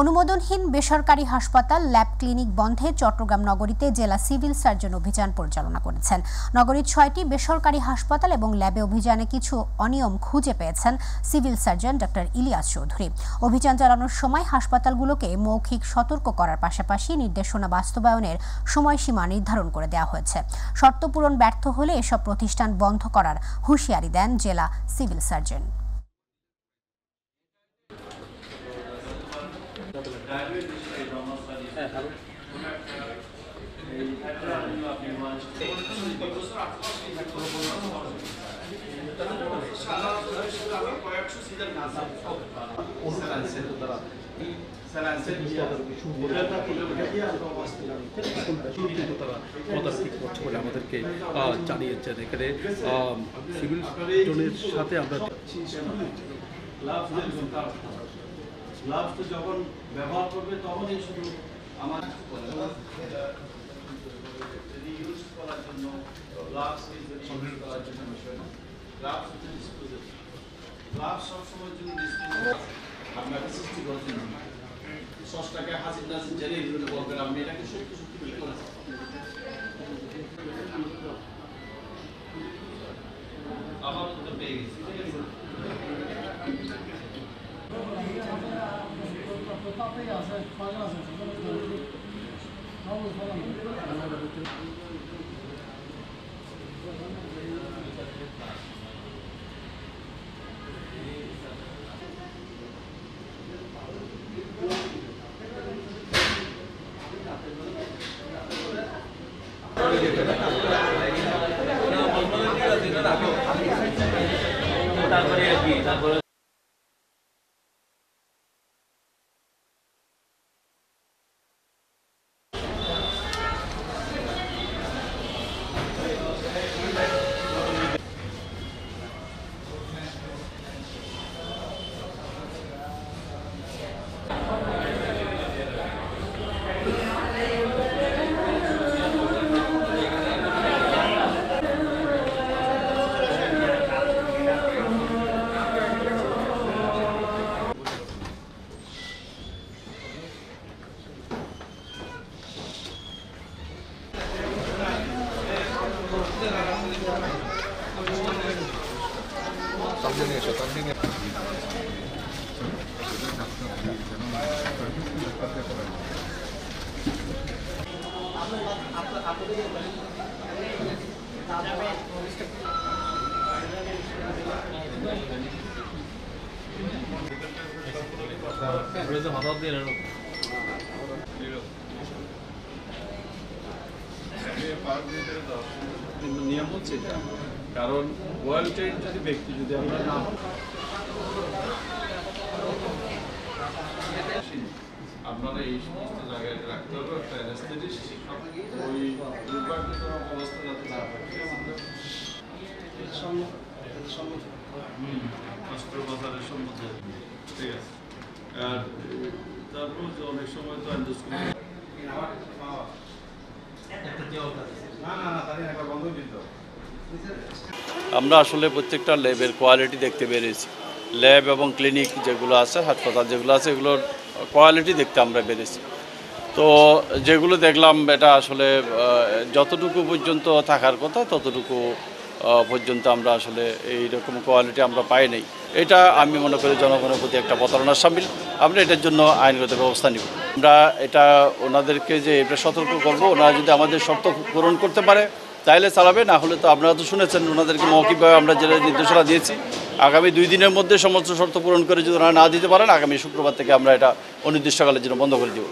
অনুমোদনহীন বেসরকারি হাসপাতাল lab clinic বন্ধে চট্টগ্রাম নগরীতে জেলা সিভিল সার্জন অভিযান পরিচালনা করেছেন। নগরীর ছয়টি বেসরকারি হাসপাতাল এবং ল্যাবে অভিযানে কিছু অনিয়ম খুঁজে পেয়েছেন civil surgeon doctor Ilias Chowdhury. অভিযান চালানোর সময় হাসপাতালগুলোকে মৌখিক সতর্ক করার পাশাপাশি নির্দেশনা বাস্তবায়নের সময়সীমা নির্ধারণ করে দেওয়া হয়েছে। শর্ত পূরণ ব্যর্থ হলে এসব প্রতিষ্ঠান বন্ধ করার হুঁশিয়ারি দেন জেলা সিভিল সার্জন। পদার্থিক করছে বলে আমাদেরকে জানিয়েছেন এখানে সিভিল সাথে আমরা গ্লাভস দরকার গ্লাভস তো যখন ব্যবহার করবে তখনই শুধু আমার রিউজ করার জন্য গ্লাভস করার জন্য বিষয় না গ্লাভস হচ্ছে ডিসপোজেবল গ্লাভস সবসময়ের জন্য ডিসপোজেবল আমরা একটা সৃষ্টি করছেন সস্তাকে হাসির নাসির জেনে এগুলো বলবেন আমি এটাকে সত্যি সত্যি করেছি তো পেয়ে গেছি। ঠিক আছে কিন্তু নিয়ম হচ্ছে কারণ ওয়ার্ল্ড যদি ব্যক্তি যদি আমরা না আপনারা এই সমস্ত জায়গায় রাখতে হবে, একটা ওই অবস্থা যাতে না ঠিক আছে? আর, তারপর যে অনেক সময় তো আমরা আসলে প্রত্যেকটা ল্যাবের কোয়ালিটি দেখতে পেরেছি। ল্যাব এবং ক্লিনিক যেগুলো আছে, হাসপাতাল যেগুলো আছে, এগুলোর কোয়ালিটি দেখতে আমরা পেরেছি তো যেগুলো দেখলাম, এটা আসলে যতটুকু পর্যন্ত থাকার কথা, ততটুকু পর্যন্ত আমরা আসলে এই রকম কোয়ালিটি আমরা পাই নাই। এটা আমি মনে করি জনগণের প্রতি একটা প্রতারণার সামিল। আমরা এটার জন্য আইনগত ব্যবস্থা নিব। আমরা এটা ওনাদেরকে যে এটা সতর্ক করব, ওনারা যদি আমাদের শর্ত পূরণ করতে পারে তাইলে চালাবে, না হলে তো আপনারা তো শুনেছেন ওনাদেরকে মৌখিকভাবে আমরা যে নির্দেশনা দিয়েছি, আগামী দুই দিনের মধ্যে সমস্ত শর্ত পূরণ করে যদি ওনারা না দিতে পারেন, আগামী শুক্রবার থেকে আমরা এটা অনির্দিষ্টকালের জন্য বন্ধ করে দেবো।